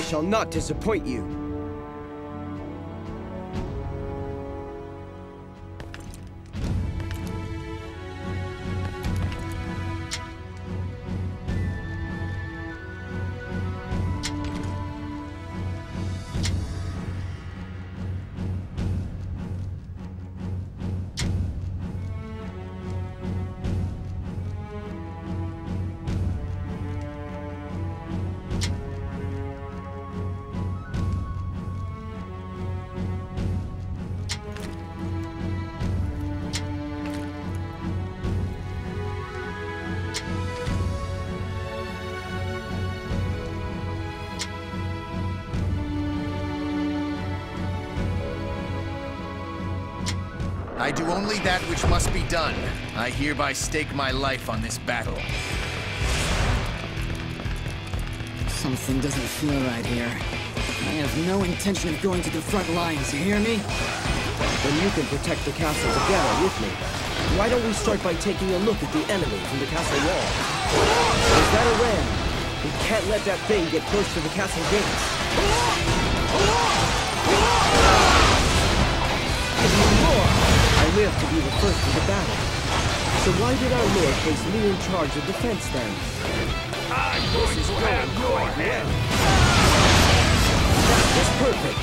shall not disappoint you. I do only that which must be done. I hereby stake my life on this battle. Something doesn't feel right here. I have no intention of going to the front lines, you hear me? Then you can protect the castle together with me. Why don't we start by taking a look at the enemy from the castle wall? Is that a ram? We can't let that thing get close to the castle gates. So why did our lord place me in charge of defense then? I'm going to have your head! That was perfect.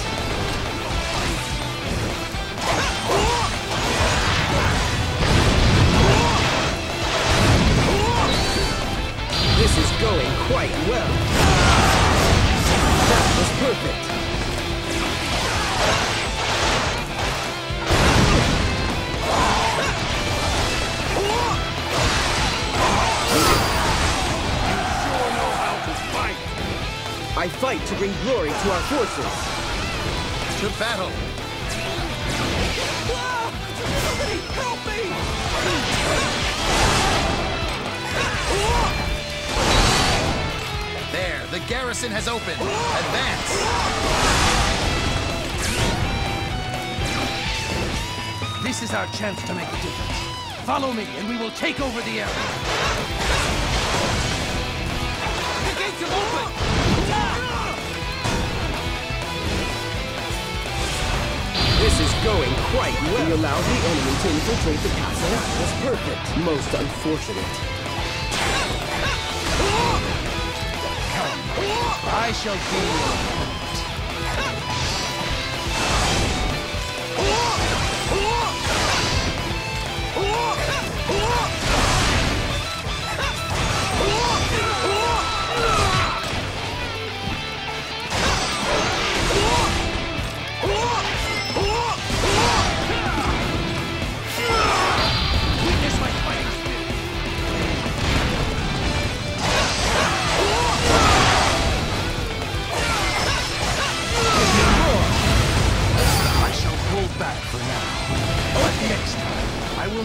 This is going quite well. That was perfect. I fight to bring glory to our forces. To battle! Help me! There, the garrison has opened. Advance! This is our chance to make a difference. Follow me, and we will take over the area. The gates are open! This is going quite well. We allowed the enemy to infiltrate the castle. That was perfect. Most unfortunate. I shall be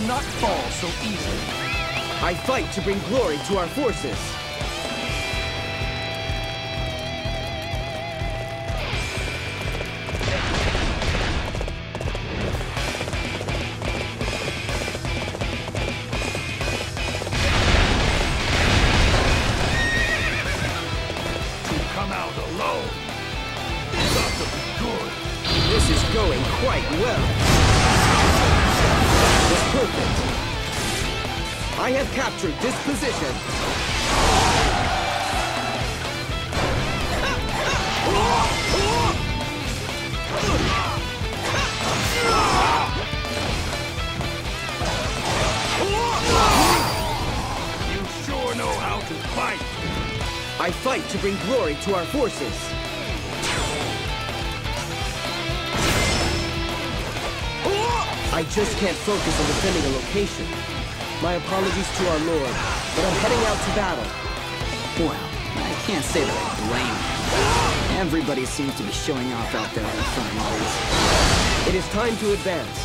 not fall so easily. I fight to bring glory to our forces. I fight to bring glory to our forces. I just can't focus on defending a location. My apologies to our lord, but I'm heading out to battle. Well, I can't say that I blame. Everybody seems to be showing off out there on the front lines. It is time to advance.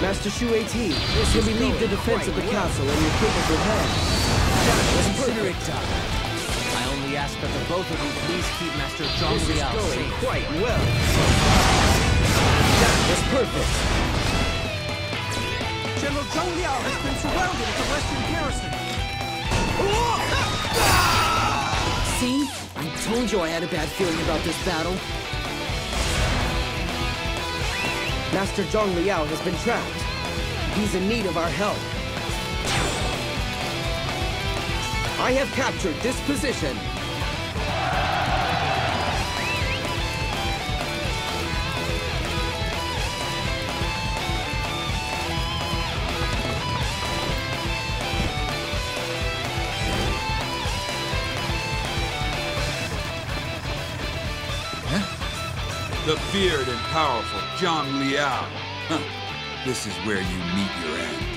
Master Shu AT, can we leave the defense of the castle in your capable hands? That was perfect. It done. I only ask that the both of you please keep Master Zhang This is Liao going safe. quite well. That was perfect. General Zhang Liao has been surrounded at the western garrison. See? I told you I had a bad feeling about this battle. Master Zhang Liao has been trapped. He's in need of our help. I have captured this position. Feared and powerful Zhang Liao. Huh. This is where you meet your end.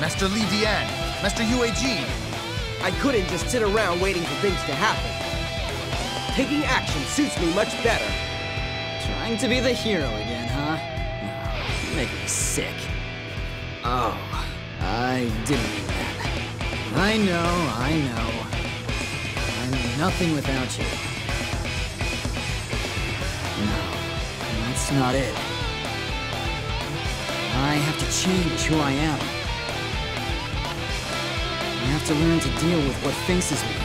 Master Li Dian, Master Yue Jin. I couldn't just sit around waiting for things to happen. Taking action suits me much better. Trying to be the hero again, huh? Oh, you make me sick. Oh, I didn't mean that. I know, I know. I'm nothing without you. No, that's not it. I have to change who I am. I have to learn to deal with what faces me.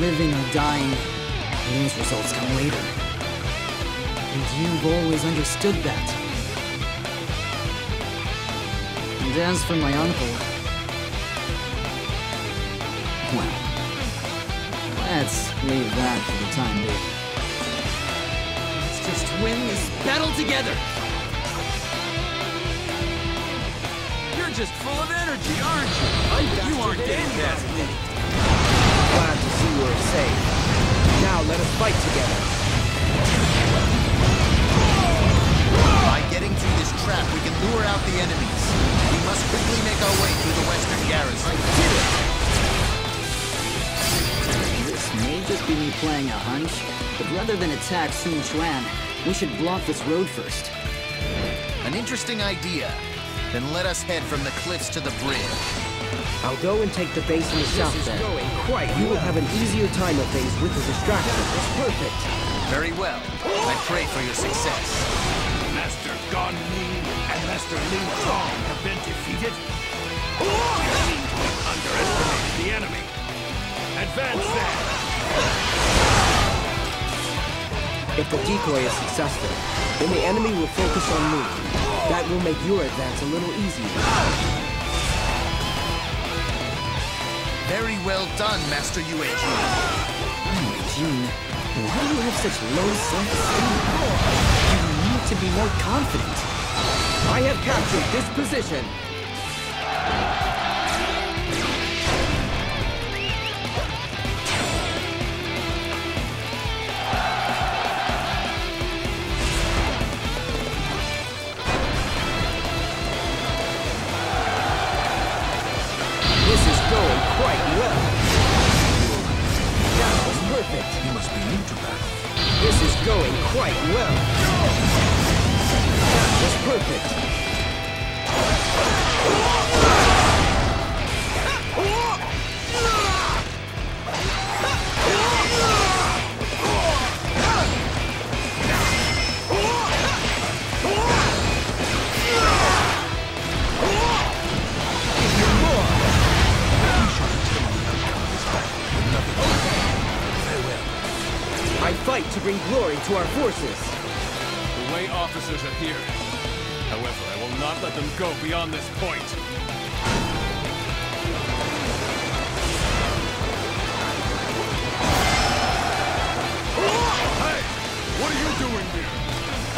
Living or dying. Those results come later. And you've always understood that. And as for my uncle... Well... Let's leave that for the time being. Let's just win this battle together! You're just full of energy, aren't you? you aren't getting that. Glad you are safe. Now let us fight together. By getting through this trap, we can lure out the enemies. We must quickly make our way through the western garrison. This may just be me playing a hunch, but rather than attack Sun Quan, we should block this road first. An interesting idea. Then let us head from the cliffs to the bridge. I'll go and take the base in the south then. Quite. You will have an easier time of things with the distraction. It's perfect. Very well. I pray for your success. Master Gan Ning and Master Ling Tong have been defeated. You seem to have underestimated the enemy. Advance then! If the decoy is successful, then the enemy will focus on me. That will make your advance a little easier. Very well done, Master Yue Jin. June, why do you have such low self-esteem? You need to be more confident. I have captured this position. Going quite well. That was perfect. Beyond this point. Hey! What are you doing here?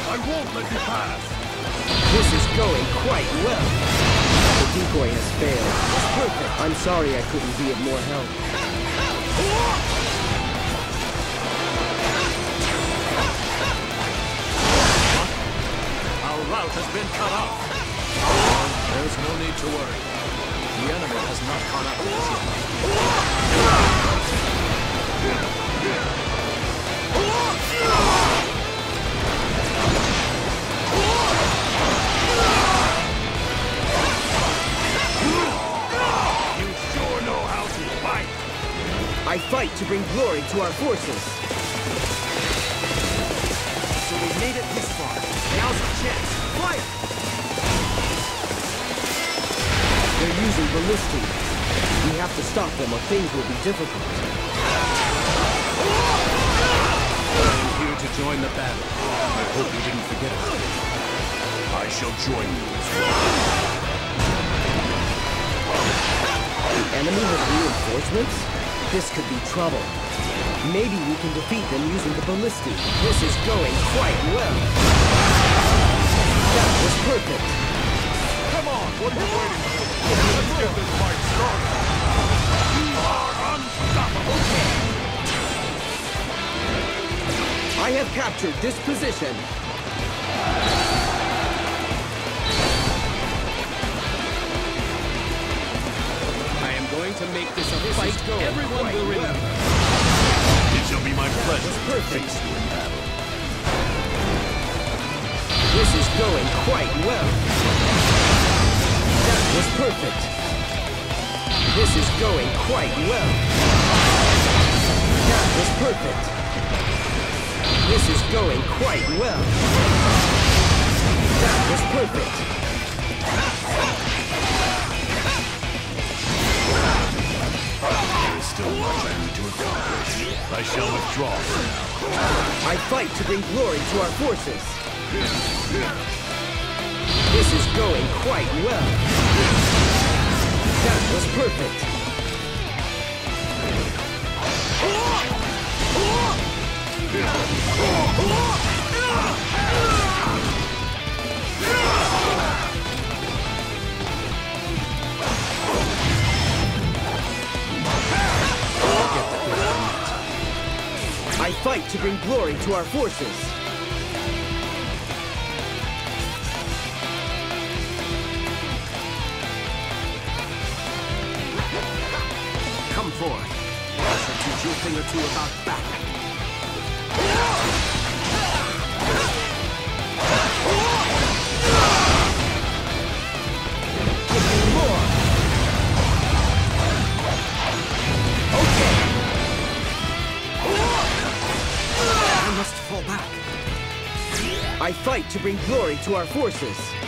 I won't let you pass! This is going quite well. The decoy has failed. It's perfect. I'm sorry I couldn't be of more help. Our route has been cut off. There's no need to worry. The enemy has not caught up with us yet. You sure know how to fight! I fight to bring glory to our forces. So we made it this far. Now's our chance. Fire! They're using ballistae. We have to stop them or things will be difficult. I'm here to join the battle. I hope you didn't forget about. I shall join you as well. The enemy has reinforcements? This could be trouble. Maybe we can defeat them using the ballistae. This is going quite well. That was perfect. Come on, captured this position. I am going to make this a fight going everyone quite will well. remember. It shall be my pleasure to perfect. face you in battle. This is going quite well. That was perfect. This is going quite well. That was perfect. This is going quite well. That was perfect. There is still much I need to accomplish. I shall withdraw for now. I fight to bring glory to our forces. This is going quite well. That was perfect. I fight to bring glory to our forces. Come forth. I shall teach you a thing or two about battle. I fight to bring glory to our forces.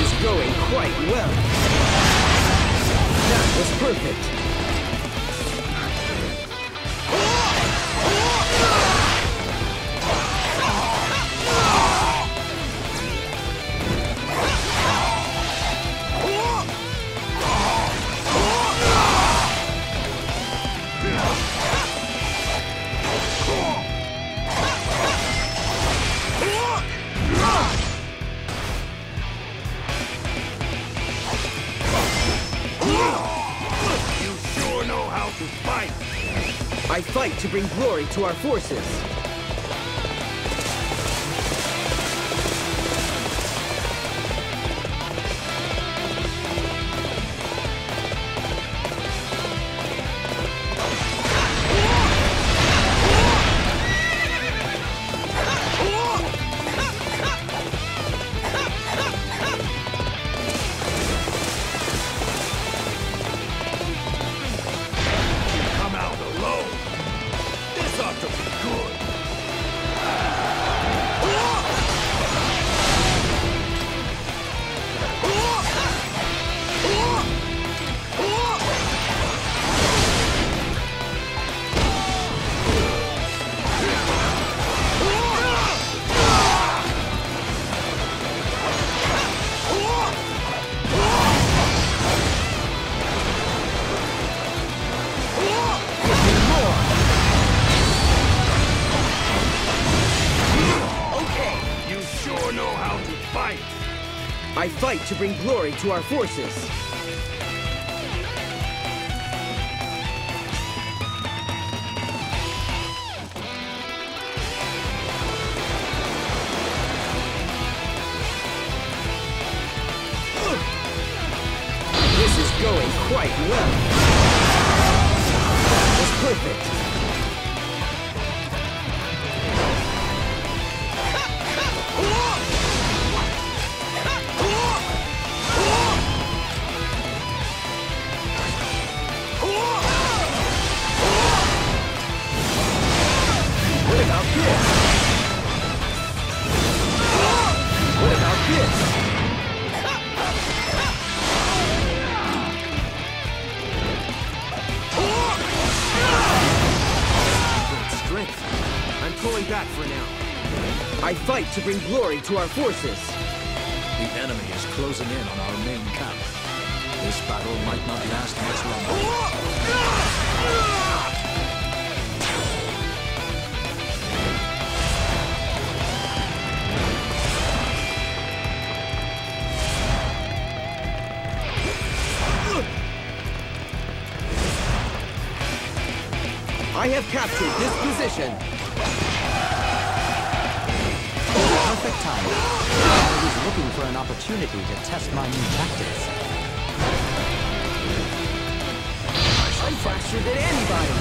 Is going quite well. That was perfect. Fight. I fight to bring glory to our forces. Fight to bring glory to our forces. This is going quite well. Was perfect. Back for now. I fight to bring glory to our forces. The enemy is closing in on our main camp. This battle might not last much longer. I have captured this position. Perfect timing. I was looking for an opportunity to test my new tactics. I'm faster than anybody.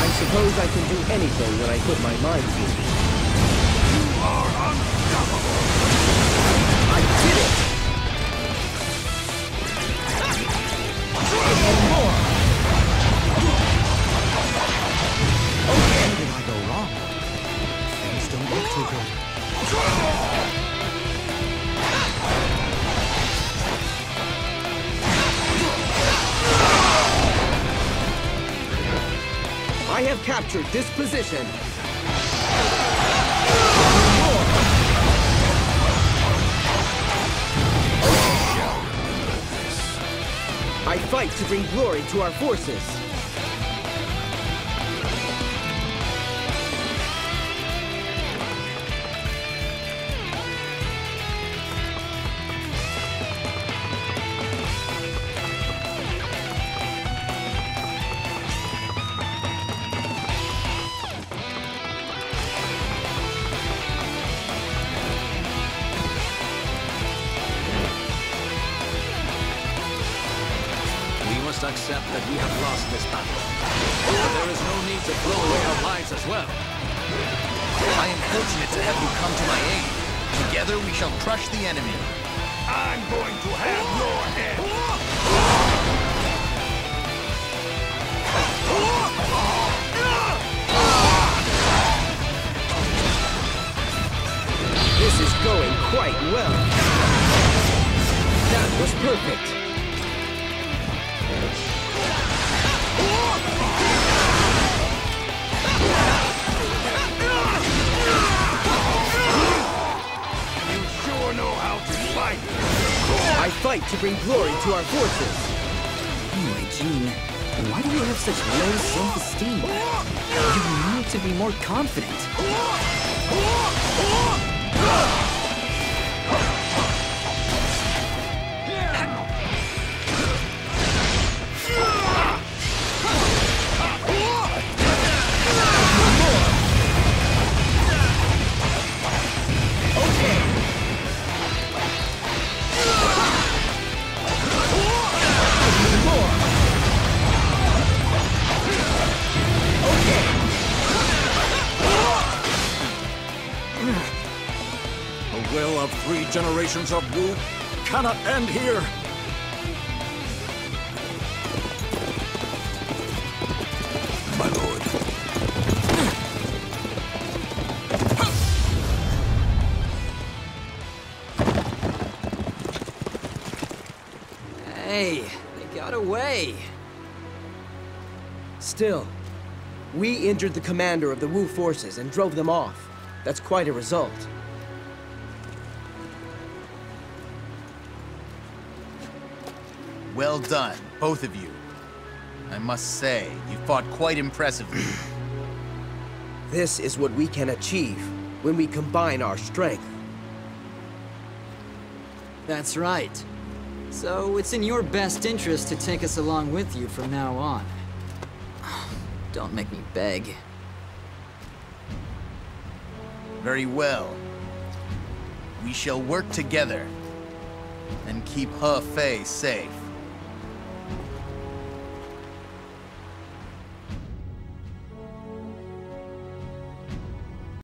I suppose I can do anything when I put my mind to it. You are unstoppable! I did it! I have captured this position. I fight to bring glory to our forces. Must accept that we have lost this battle. But there is no need to blow away our lives as well. I am fortunate to have you come to my aid. Together we shall crush the enemy. I'm going to have your head! This is going quite well. That was perfect. Fight to bring glory to our forces. Anyway, Gene, why do you have such low self-esteem? You need to be more confident. Three generations of Wu cannot end here. My lord. Hey, they got away. Still, we injured the commander of the Wu forces and drove them off. That's quite a result. Well done, both of you. I must say, you fought quite impressively. This is what we can achieve when we combine our strength. That's right. So it's in your best interest to take us along with you from now on. Don't make me beg. Very well. We shall work together and keep He Fei safe.